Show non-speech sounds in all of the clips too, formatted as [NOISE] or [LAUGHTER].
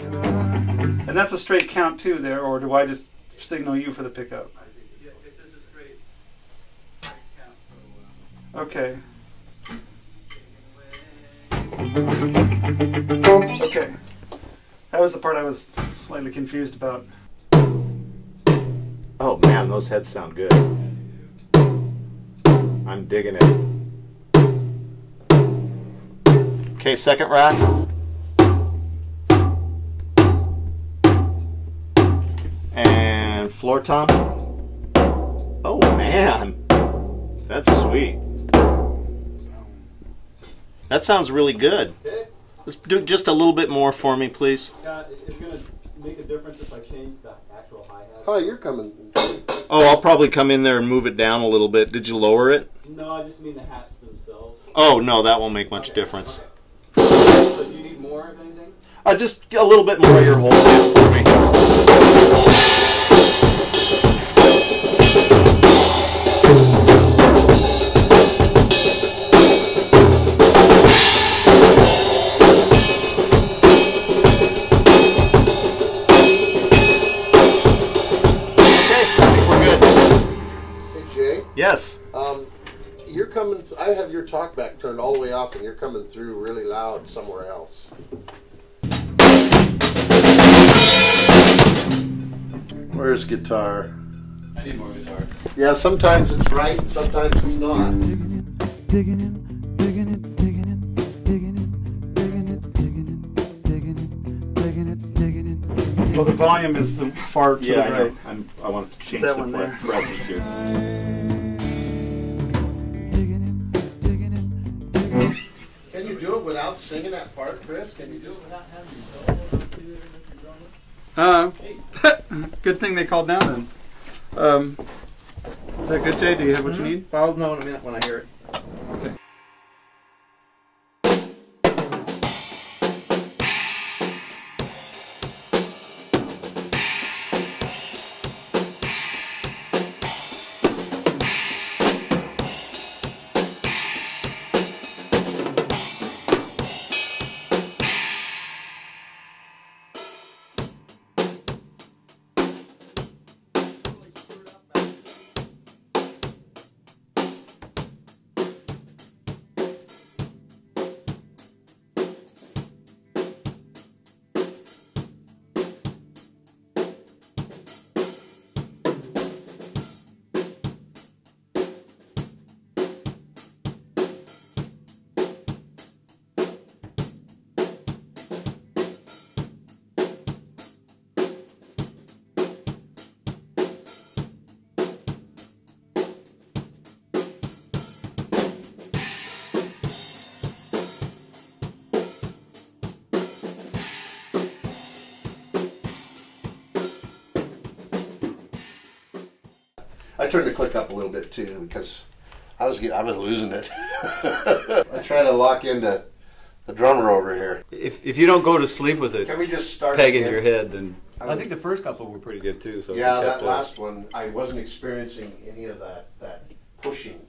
And that's a straight count too there, or do I just signal you for the pickup? Okay. Okay. That was the part I was slightly confused about. Oh man, those heads sound good. I'm digging it. Okay, second rack. And floor tom. Oh man, that's sweet. That sounds really good. Let's do just a little bit more for me, please. Yeah, it's gonna make a difference if I change the actual hi hat. Oh, you're coming. Oh, I'll probably come in there and move it down a little bit. Did you lower it? No, I just mean the hats themselves. Oh no, that won't make much difference. So do you need more of anything? Uh, just a little bit more of your whole head for me. All the way off, and you're coming through really loud somewhere else. Where's guitar? I need more guitar. Yeah, sometimes it's right, sometimes it's not. digging in, digging in, digging in, digging in, digging in, digging in, digging in, digging in, digging in. Well, the volume is the far to Yeah, the right. I'm, I want to change that the one there? presence here. Without singing that part, Chris? Can you do it? Without having solo Uh, [LAUGHS] good thing they called now then. Um, is that good, Jay? Do you have what you need? I'll know in a minute when I hear it. I turned the click up a little bit too because I was get, I was losing it. [LAUGHS] I try to lock into the drummer over here. If, if you don't go to sleep with it Can we just start pegging again? your head, then I I think the first couple were pretty good too. So Yeah, that last one, I wasn't experiencing any of that that pushing.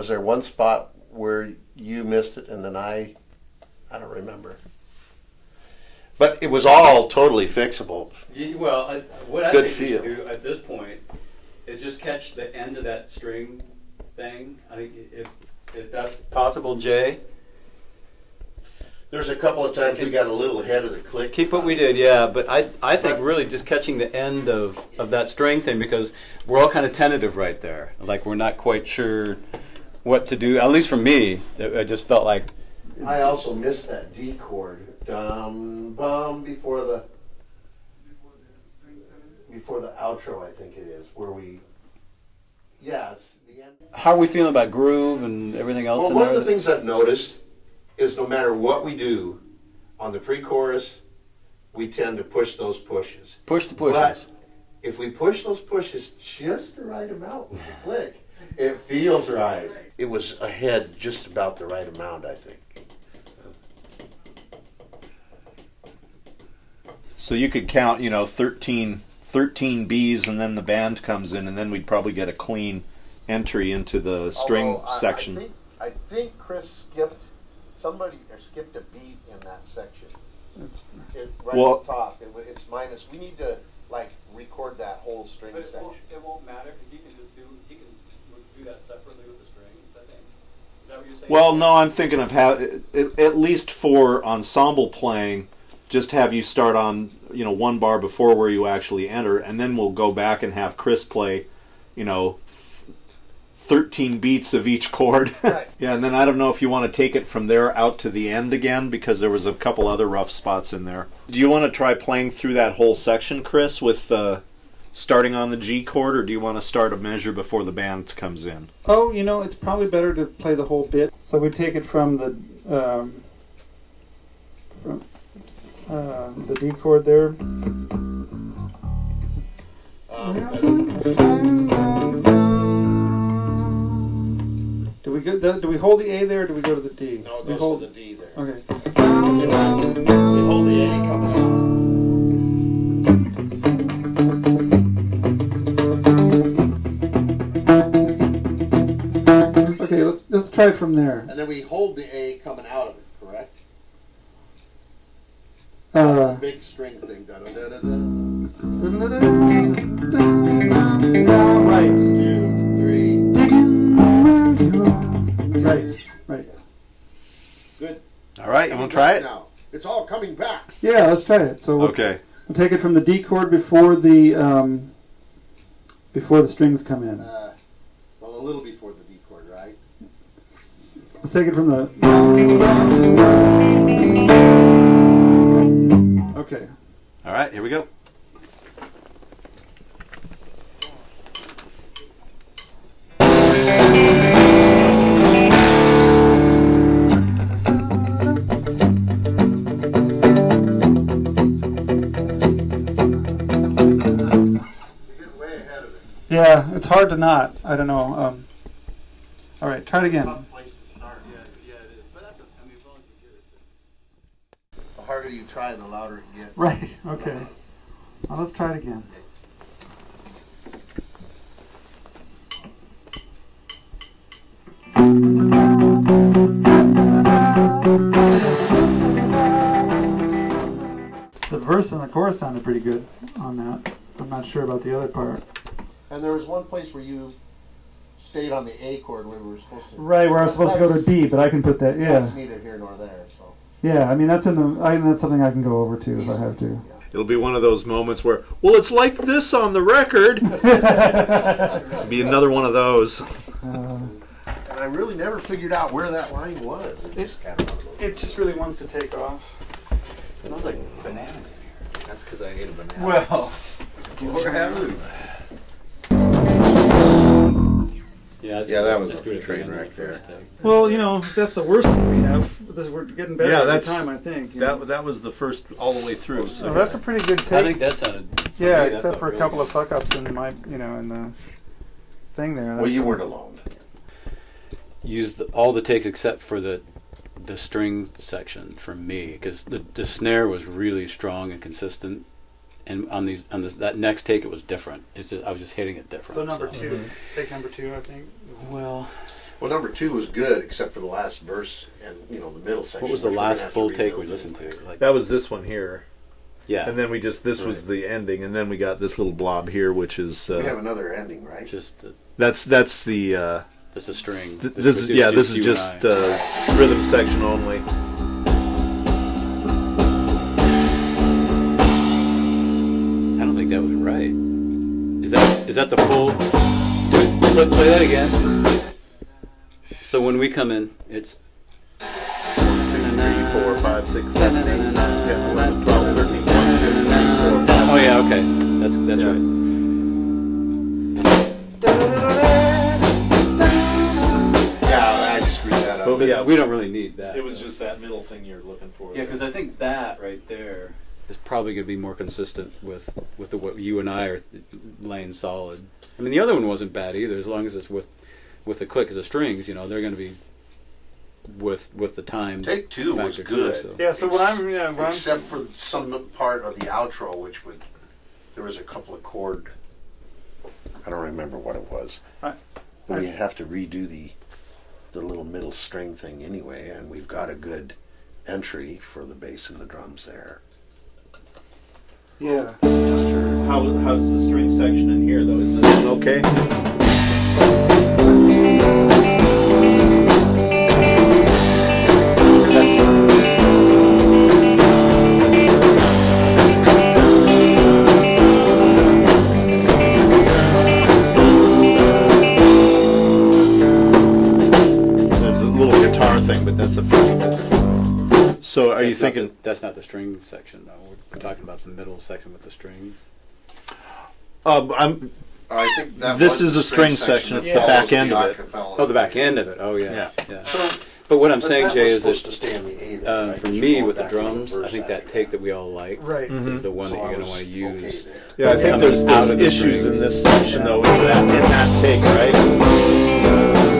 Was there one spot where you missed it and then I, I don't remember. But it was all totally fixable. Yeah, well, I, what I Good think you should do at this point is just catch the end of that string thing. I think if if that's possible, Jay, There's a couple of times we got a little ahead of the click. keep what we did. Yeah, but I I think really just catching the end of of that string thing because we're all kind of tentative right there. Like we're not quite sure what to do. At least for me, it, I just felt like I also missed that D chord. Dum bum before the before the outro, I think it is, where we. Yeah, it's the end. How are we feeling about groove and everything else? Well, one of the things I've noticed is no matter what we do on the pre-chorus, we tend to push those pushes. push the pushes. But if we push those pushes just the right amount with the click, it feels right. It was ahead just about the right amount, I think. So you could count, you know, 13, 13 Bs, and then the band comes in, and then we'd probably get a clean entry into the oh, string Although I- section. I think, I think Chris skipped somebody or skipped a beat in that section. It's, It, right Well- at the top, it, it's minus. We need to like record that whole string But it section. won't, it won't matter because he can just do he can do that separately with the strings. I think. Is that what you're saying? Well, no, I'm thinking of how, at, least for ensemble playing, just have you start on, you know, one bar before where you actually enter, and then we'll go back and have Chris play, you know, 13 beats of each chord. [LAUGHS] Right. yeah, and then I don't know if you want to take it from there out to the end again because there was a couple other rough spots in there. Do you want to try playing through that whole section, Chris, with uh, starting on the G chord, or do you want to start a measure before the band comes in? oh, you know, it's probably better to play the whole bit. So we take it from the um, from uh, the D chord there. Do we go? Do we hold the A there? or Do we go to the D? no, it we hold. to the D there. Okay. We hold the A, comes Let's let's try it from there. And then we hold the A coming out of it, correct? Uh, Big string thing. Da, da, da, da, da. right. Two, three. Digging where you are. Right. Right. Good. All right, you want to try it? Now. It's all coming back. Yeah. Let's try it. So we'll, Okay. we'll take it from the D chord before the um, before the strings come in. Uh, well, a little before the D chord, right? Let's take it from the. Okay. All right, here we go. We're getting way ahead of it. Yeah, it's hard to not. I don't know. Um, all right, try it again. Tough place to start. Yeah, yeah, it is. But that's a, I mean, as long as you get it. The harder you try, the louder it gets. Right. Okay. Well, let's try it again. The verse and the chorus sounded pretty good on that. I'm not sure about the other part. And there was one place where you stayed on the A chord where we were supposed to. Right, where I was supposed to go to D, but I can put that. Yeah. That's neither here nor there. So. Yeah. I mean, that's in the. I, that's something I can go over to if I have to. It'll be one of those moments where, well, it's like this on the record. It'll [LAUGHS] be another one of those. Uh, And I really never figured out where that line was. It just kind of one of those. it just really wants to take off. It smells like bananas in here. That's because I ate a banana. Well, yeah, that's Yeah, yeah, that was a good train end wreck the first there. take. Well, you know, that's the worst thing we have. This, we're getting better Yeah, every that's- time, I think. you know. That that was the first all the way through. So So that's a pretty good take. I think that sounded. yeah, me, except for a really couple good. of fuck ups in my, you know, in the thing there. Well, you weren't alone. Used the, all the takes except for the the string section for me because the the snare was really strong and consistent. And on these on this that next take it was different. It's just I was just hitting it different. So number two, take number two, I think. Well, Well, number two was good, except for the last verse and you know the middle section. what was the which we're gonna last full take we listened to? Like that was this one here, yeah, and then we just this was the ending, and then we got this little blob here, which is We have uh, another ending, right? just the, that's that's the uh, just a string. th- This this was is yeah this is just uh, rhythm section only. Is that the full? Play, play that again. So when we come in, it's Three, four, five, six, seven, eight, nine, ten, eleven, twelve, thirteen, one, two, three, four, five. Oh yeah, okay. That's that's Yeah. right. Yeah, I screwed that up. we- yeah. we don't really need that. It was just that middle thing you're looking for. Yeah, because I think that right there is probably going to be more consistent with with the, what you and I are laying solid. I mean, the other one wasn't bad either, as long as it's with with the click as the strings. You know, they're going to be with with the time. Take two was factor too, good. so. Yeah, so what I'm, yeah, what I'm Except for some part of the outro, which would, there was a couple of chord, I don't remember what it was. I- We I- have to redo the, the little middle string thing anyway, and we've got a good entry for the bass and the drums there. Yeah. How, how's the string section in here, though? Is this okay? There's a little guitar thing, but that's a physical. So are you That's not thinking? the- that's not the string section, though. We're, we're talking about the middle section with the strings. Um, I'm. I think that This was is the a string string section, it's the back follows end of it. acapella. Oh, the back end of it. Oh, yeah. Yeah. yeah. But what I'm But saying, that Jay, was is supposed that to stay in the A then, right? for 'Cause you're me going with the back and drums, I reverse think that take that we all like Right. is the one So that I you're going to was want to okay use. there. Yeah, I think Coming there's, out there's of the issues strings. in this section though in that in that take, right?